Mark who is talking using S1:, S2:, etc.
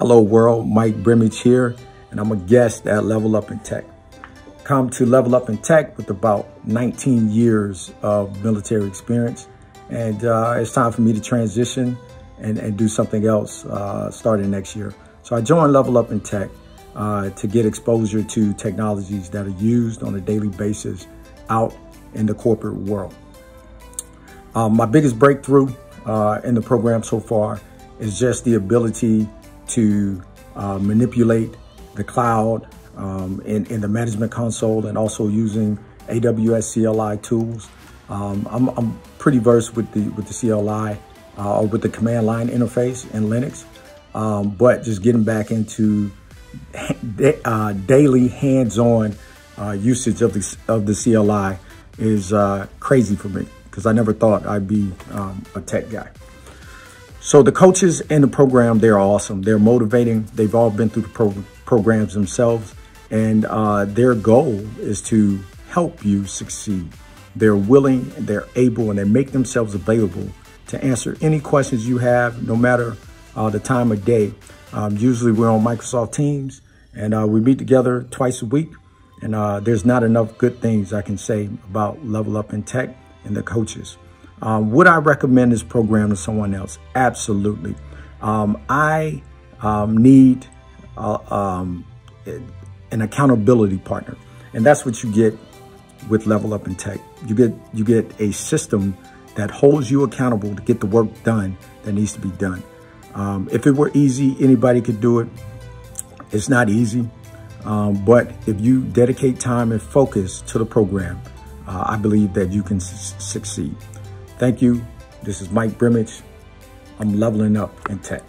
S1: Hello world, Mike Brimage here, and I'm a guest at Level Up in Tech. Come to Level Up in Tech with about 19 years of military experience, and uh, it's time for me to transition and, and do something else uh, starting next year. So I joined Level Up in Tech uh, to get exposure to technologies that are used on a daily basis out in the corporate world. Um, my biggest breakthrough uh, in the program so far is just the ability to uh, manipulate the cloud um, in, in, the management console and also using AWS CLI tools. Um, I'm, I'm, pretty versed with the with the CLI uh, or with the command line interface in Linux, um, but just getting back into uh, daily hands-on uh, usage of the of the CLI is uh, crazy for me because I never thought I'd be um, a tech guy. So the coaches in the program, they're awesome. They're motivating. They've all been through the pro programs themselves. And uh, their goal is to help you succeed. They're willing, they're able, and they make themselves available to answer any questions you have, no matter uh, the time of day. Um, usually we're on Microsoft Teams and uh, we meet together twice a week. And uh, there's not enough good things I can say about Level Up in Tech and the coaches. Um, would I recommend this program to someone else? Absolutely. Um, I um, need uh, um, an accountability partner, and that's what you get with Level Up in Tech. You get you get a system that holds you accountable to get the work done that needs to be done. Um, if it were easy, anybody could do it. It's not easy, um, but if you dedicate time and focus to the program, uh, I believe that you can succeed. Thank you. This is Mike Brimage. I'm leveling up in tech.